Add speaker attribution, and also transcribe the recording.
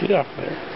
Speaker 1: Get off there.